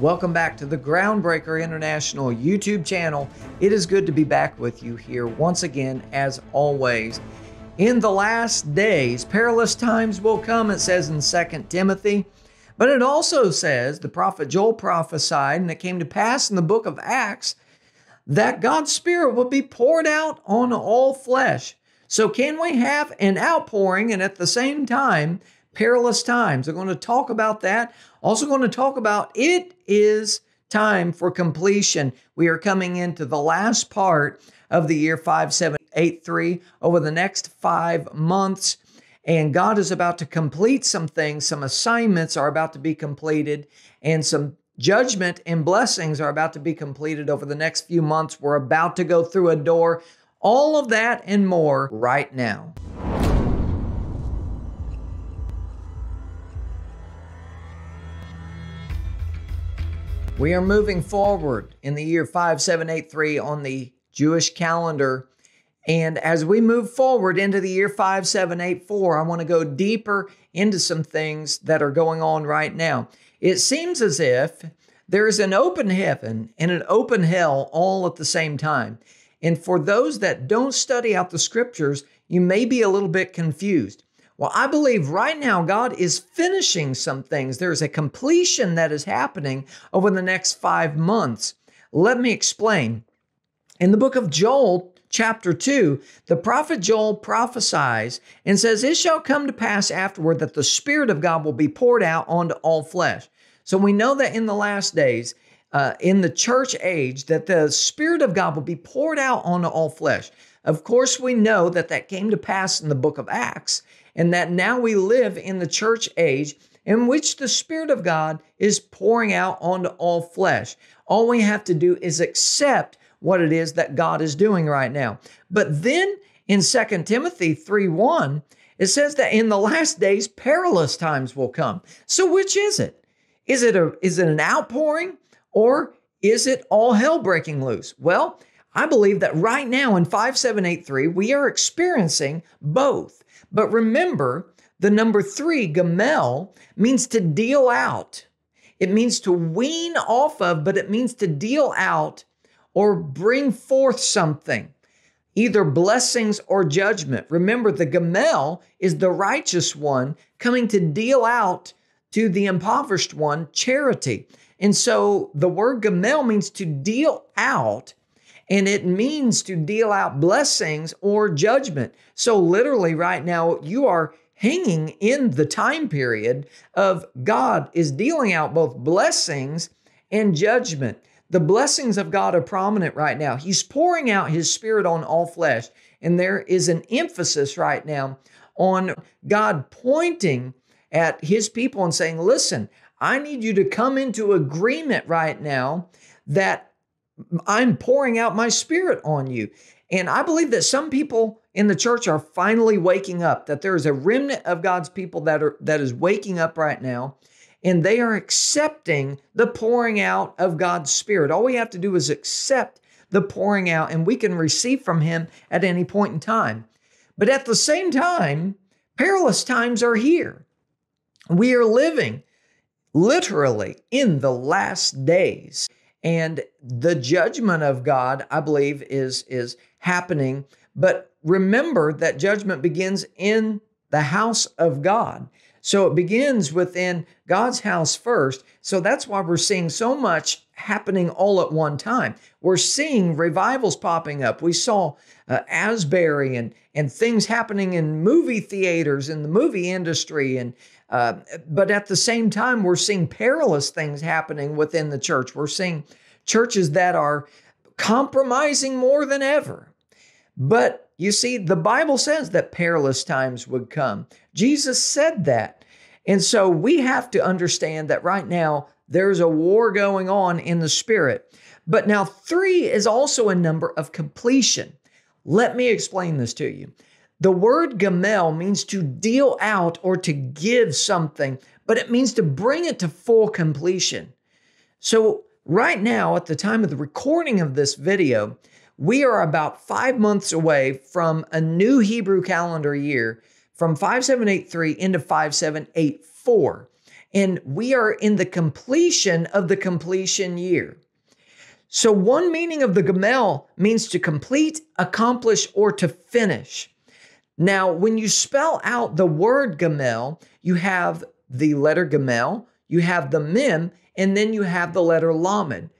Welcome back to the Groundbreaker International YouTube channel. It is good to be back with you here once again, as always. In the last days, perilous times will come, it says in 2 Timothy. But it also says, the prophet Joel prophesied, and it came to pass in the book of Acts, that God's Spirit will be poured out on all flesh. So, can we have an outpouring and at the same time, perilous times? We're going to talk about that. Also, going to talk about it is time for completion. We are coming into the last part of the year 5783 over the next five months. And God is about to complete some things. Some assignments are about to be completed, and some judgment and blessings are about to be completed over the next few months. We're about to go through a door. All of that and more right now. We are moving forward in the year 5783 on the Jewish calendar. And as we move forward into the year 5784, I want to go deeper into some things that are going on right now. It seems as if there is an open heaven and an open hell all at the same time. And for those that don't study out the scriptures, you may be a little bit confused. Well, I believe right now God is finishing some things. There's a completion that is happening over the next five months. Let me explain. In the book of Joel, chapter 2, the prophet Joel prophesies and says, It shall come to pass afterward that the Spirit of God will be poured out onto all flesh. So we know that in the last days, uh, in the church age, that the Spirit of God will be poured out onto all flesh. Of course, we know that that came to pass in the book of Acts and that now we live in the church age in which the Spirit of God is pouring out onto all flesh. All we have to do is accept what it is that God is doing right now. But then in 2 Timothy 3 1, it says that in the last days, perilous times will come. So, which is it? Is it, a, is it an outpouring or is it all hell breaking loose? Well, I believe that right now in 5783, we are experiencing both. But remember, the number three, gamel, means to deal out. It means to wean off of, but it means to deal out or bring forth something, either blessings or judgment. Remember, the gamel is the righteous one coming to deal out to the impoverished one charity. And so the word gamel means to deal out and it means to deal out blessings or judgment. So, literally, right now, you are hanging in the time period of God is dealing out both blessings and judgment. The blessings of God are prominent right now. He's pouring out His Spirit on all flesh. And there is an emphasis right now on God pointing at His people and saying, listen, I need you to come into agreement right now that I'm pouring out my spirit on you. And I believe that some people in the church are finally waking up, that there is a remnant of God's people that are that is waking up right now, and they are accepting the pouring out of God's spirit. All we have to do is accept the pouring out, and we can receive from him at any point in time. But at the same time, perilous times are here. We are living literally in the last days. And the judgment of God, I believe, is, is happening. But remember that judgment begins in the house of God. So it begins within God's house first. So that's why we're seeing so much happening all at one time. We're seeing revivals popping up. We saw uh, Asbury and and things happening in movie theaters in the movie industry and uh, but at the same time we're seeing perilous things happening within the church. We're seeing churches that are compromising more than ever. But you see, the Bible says that perilous times would come. Jesus said that. And so we have to understand that right now there's a war going on in the spirit. But now three is also a number of completion. Let me explain this to you. The word gamel means to deal out or to give something, but it means to bring it to full completion. So Right now, at the time of the recording of this video, we are about five months away from a new Hebrew calendar year from 5783 into 5784. And we are in the completion of the completion year. So, one meaning of the Gamel means to complete, accomplish, or to finish. Now, when you spell out the word Gamel, you have the letter Gamel, you have the Mem, and then you have the letter Lamed.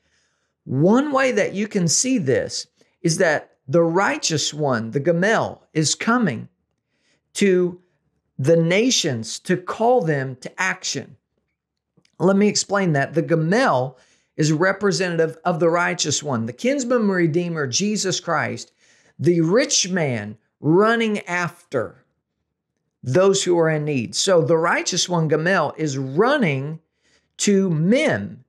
One way that you can see this is that the righteous one, the Gamel, is coming to the nations to call them to action. Let me explain that. The Gamel is representative of the righteous one, the kinsman redeemer, Jesus Christ, the rich man running after those who are in need. So the righteous one, Gamel, is running to Mem.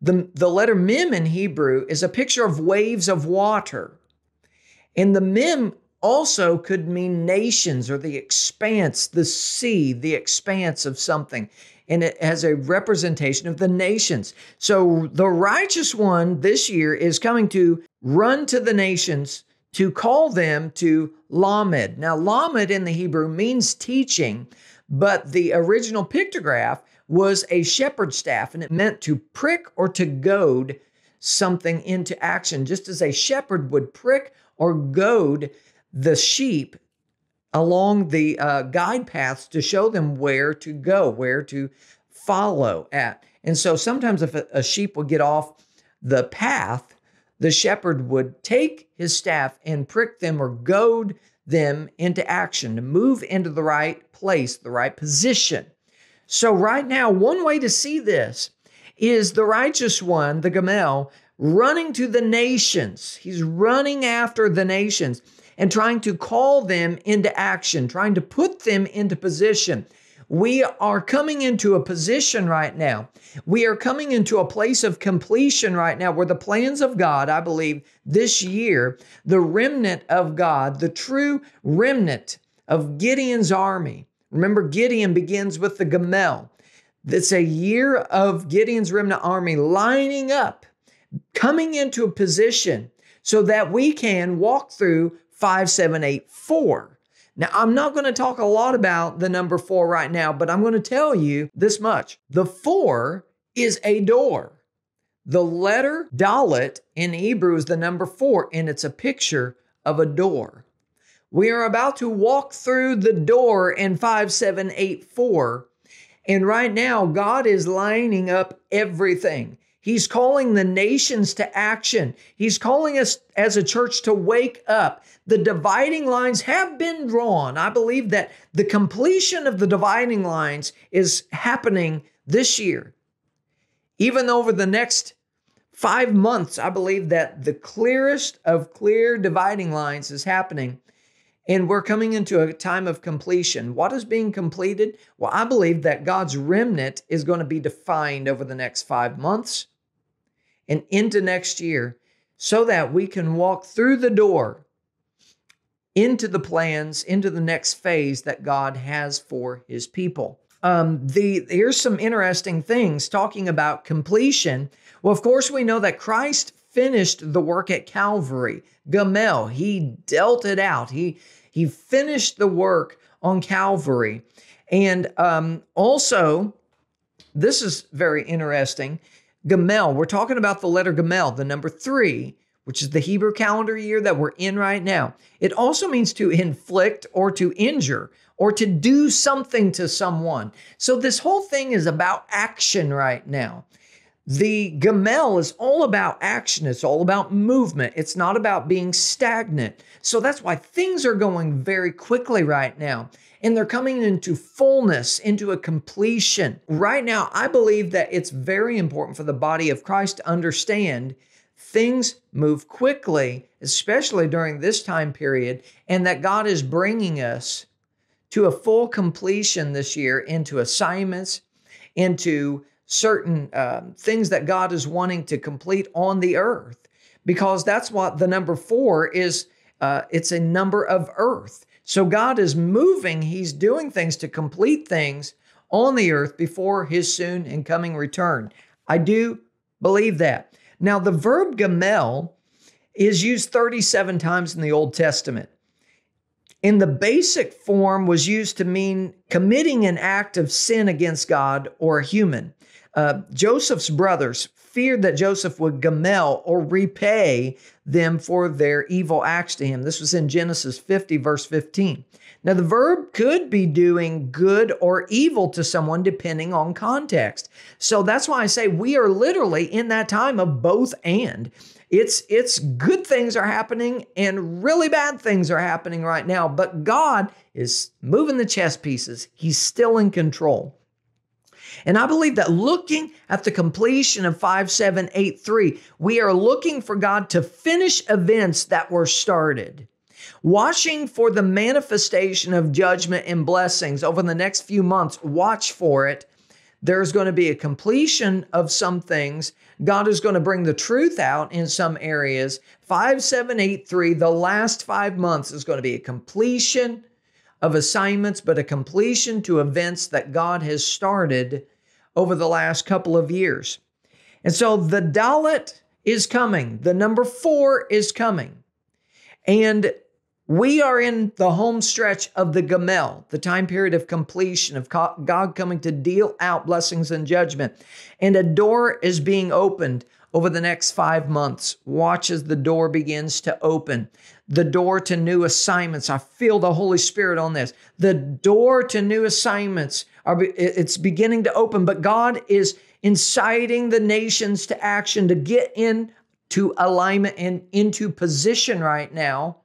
The, the letter Mem in Hebrew is a picture of waves of water. And the Mem also could mean nations or the expanse, the sea, the expanse of something and it has a representation of the nations. So the righteous one this year is coming to run to the nations to call them to Lamed. Now, Lamed in the Hebrew means teaching, but the original pictograph was a shepherd's staff and it meant to prick or to goad something into action, just as a shepherd would prick or goad the sheep along the uh, guide paths to show them where to go, where to follow at. And so sometimes if a, a sheep would get off the path, the shepherd would take his staff and prick them or goad them into action to move into the right place, the right position. So, right now, one way to see this is the righteous one, the Gamel, running to the nations. He's running after the nations and trying to call them into action, trying to put them into position. We are coming into a position right now. We are coming into a place of completion right now where the plans of God, I believe, this year, the remnant of God, the true remnant of Gideon's army. Remember, Gideon begins with the Gamel. It's a year of Gideon's remnant army lining up, coming into a position so that we can walk through 5784. Now, I'm not going to talk a lot about the number four right now, but I'm going to tell you this much. The four is a door. The letter Dalet in Hebrew is the number four, and it's a picture of a door. We are about to walk through the door in 5784. And right now, God is lining up everything. He's calling the nations to action. He's calling us as a church to wake up. The dividing lines have been drawn. I believe that the completion of the dividing lines is happening this year. Even over the next five months, I believe that the clearest of clear dividing lines is happening. And we're coming into a time of completion. What is being completed? Well, I believe that God's remnant is going to be defined over the next five months and into next year so that we can walk through the door into the plans, into the next phase that God has for his people. Um, the here's some interesting things talking about completion. Well, of course, we know that Christ finished the work at Calvary. Gamel, he dealt it out. He he finished the work on Calvary, and um, also this is very interesting. Gamel, we're talking about the letter Gamel, the number three, which is the Hebrew calendar year that we're in right now. It also means to inflict or to injure or to do something to someone. So this whole thing is about action right now. The Gamel is all about action. It's all about movement. It's not about being stagnant. So that's why things are going very quickly right now and they're coming into fullness, into a completion. Right now, I believe that it's very important for the body of Christ to understand things move quickly, especially during this time period, and that God is bringing us to a full completion this year into assignments, into certain uh, things that God is wanting to complete on the earth, because that's what the number four is. Uh, it's a number of earth. So God is moving, He's doing things to complete things on the earth before His soon and coming return. I do believe that. Now, the verb gamel is used 37 times in the Old Testament. In the basic form was used to mean committing an act of sin against God or a human. Uh, Joseph's brothers feared that Joseph would gamel or repay them for their evil acts to him. This was in Genesis 50, verse 15. Now, the verb could be doing good or evil to someone depending on context. So that's why I say we are literally in that time of both and. It's it's good things are happening and really bad things are happening right now, but God is moving the chess pieces. He's still in control. And I believe that looking at the completion of 5783, we are looking for God to finish events that were started. Watching for the manifestation of judgment and blessings over the next few months, watch for it. There's going to be a completion of some things. God is going to bring the truth out in some areas. 5783, the last five months, is going to be a completion of assignments, but a completion to events that God has started over the last couple of years. And so the Dalet is coming, the number four is coming. And we are in the home stretch of the Gamel, the time period of completion of God coming to deal out blessings and judgment. And a door is being opened over the next five months. Watch as the door begins to open. The door to new assignments. I feel the Holy Spirit on this. The door to new assignments are it's beginning to open, but God is inciting the nations to action to get into alignment and into position right now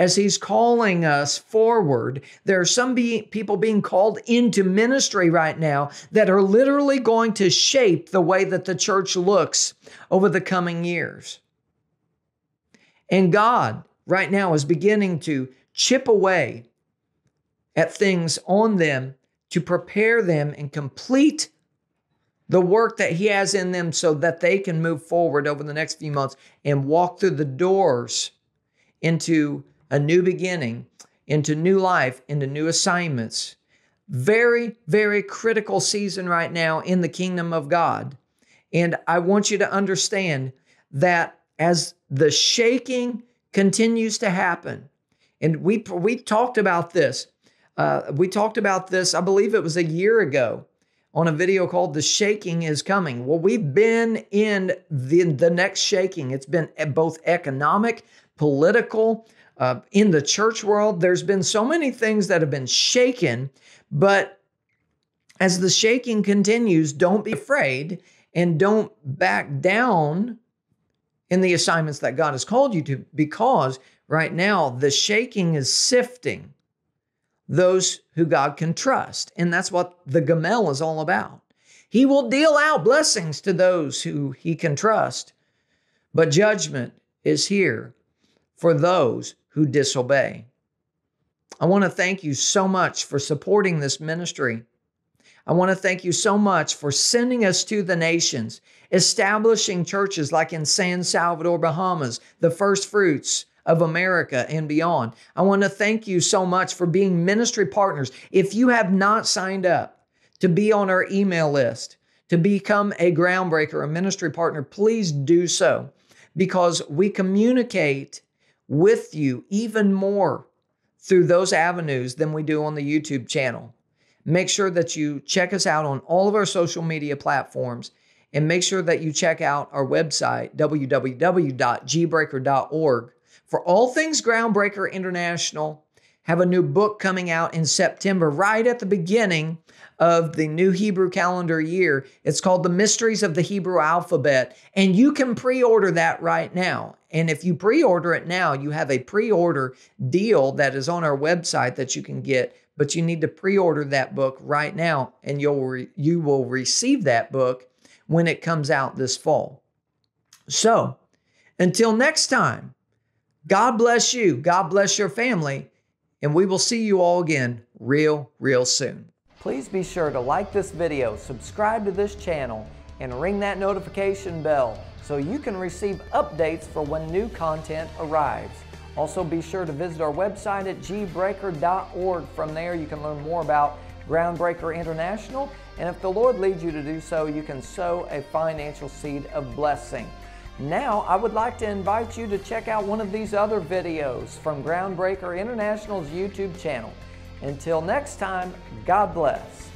as he's calling us forward. There are some be- people being called into ministry right now that are literally going to shape the way that the church looks over the coming years. And God right now is beginning to chip away at things on them to prepare them and complete the work that He has in them so that they can move forward over the next few months and walk through the doors into a new beginning, into new life, into new assignments. Very, very critical season right now in the kingdom of God. And I want you to understand that as the shaking continues to happen, and we, we talked about this. Uh, we talked about this, I believe it was a year ago on a video called The Shaking is Coming. Well, we've been in the, the next shaking. It's been both economic, political, uh, in the church world, there's been so many things that have been shaken, but as the shaking continues, don't be afraid and don't back down in the assignments that God has called you to, because right now the shaking is sifting those who God can trust. And that's what the Gamel is all about. He will deal out blessings to those who he can trust, but judgment is here for those who disobey. I want to thank you so much for supporting this ministry. I want to thank you so much for sending us to the nations, establishing churches like in San Salvador, Bahamas, the first fruits of America and beyond. I want to thank you so much for being ministry partners. If you have not signed up to be on our email list, to become a groundbreaker, a ministry partner, please do so because we communicate with you even more through those avenues than we do on the YouTube channel. Make sure that you check us out on all of our social media platforms and make sure that you check out our website, www.gbreaker.org, for all things Groundbreaker International. Have a new book coming out in September, right at the beginning of the new Hebrew calendar year. It's called The Mysteries of the Hebrew Alphabet, and you can pre order that right now. And if you pre order it now, you have a pre order deal that is on our website that you can get, but you need to pre order that book right now, and you'll re- you will receive that book when it comes out this fall. So until next time, God bless you, God bless your family, and we will see you all again real, real soon. Please be sure to like this video, subscribe to this channel, and ring that notification bell so you can receive updates for when new content arrives. Also, be sure to visit our website at gbreaker.org. From there, you can learn more about Groundbreaker International, and if the Lord leads you to do so, you can sow a financial seed of blessing. Now, I would like to invite you to check out one of these other videos from Groundbreaker International's YouTube channel. Until next time, God bless.